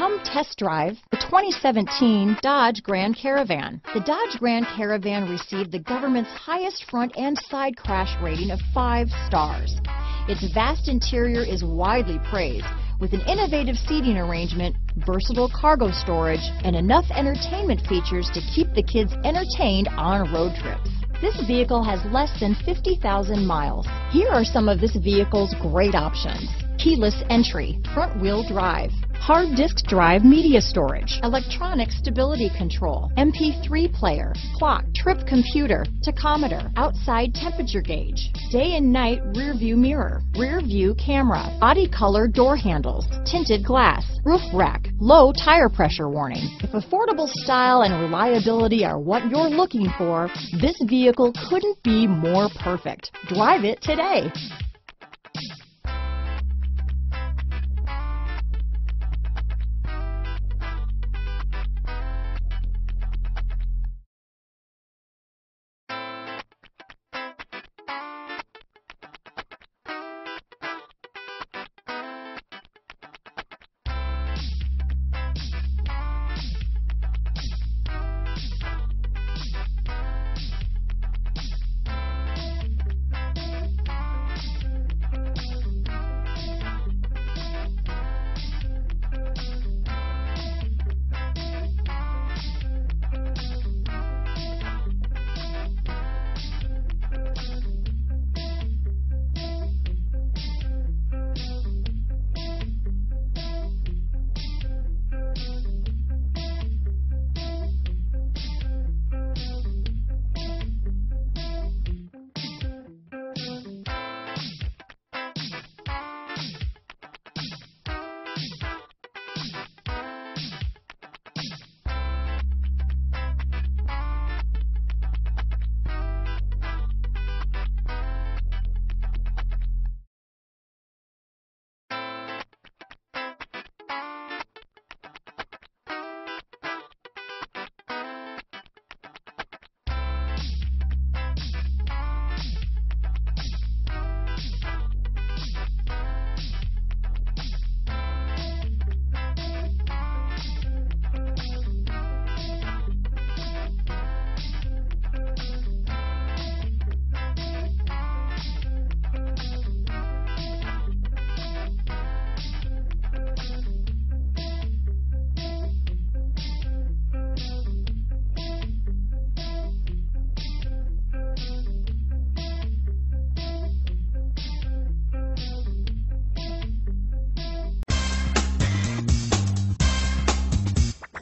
Come test drive the 2017 Dodge Grand Caravan. The Dodge Grand Caravan received the government's highest front and side crash rating of five stars. Its vast interior is widely praised, with an innovative seating arrangement, versatile cargo storage, and enough entertainment features to keep the kids entertained on road trips. This vehicle has less than 50,000 miles. Here are some of this vehicle's great options. Keyless entry, front wheel drive, hard disk drive media storage, electronic stability control, MP3 player, clock, trip computer, tachometer, outside temperature gauge, day and night rear view mirror, rear view camera, body color door handles, tinted glass, roof rack, low tire pressure warning. If affordable style and reliability are what you're looking for, this vehicle couldn't be more perfect. Drive it today.